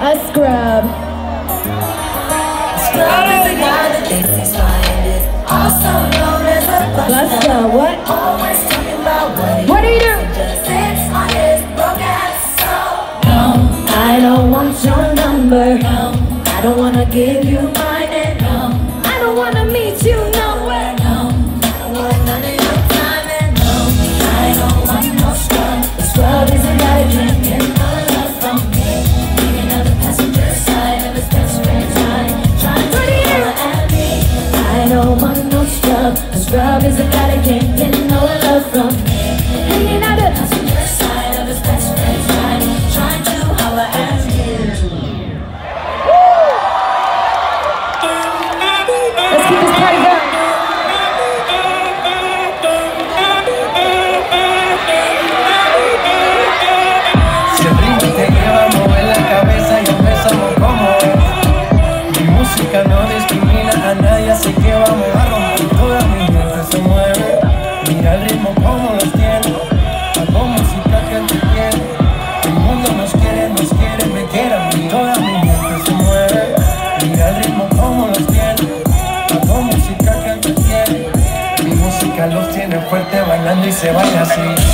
a scrub. Scrub is a guy that thinks he's. Also known as a buster. What? Always talking about what he What do you do? just sits on his broke ass. So no, I don't want your number. No, I don't wanna give you mine. I don't want no scrub. A scrub is a guy that can't get no love from Mi música los tiene fuerte bailando y se baila así.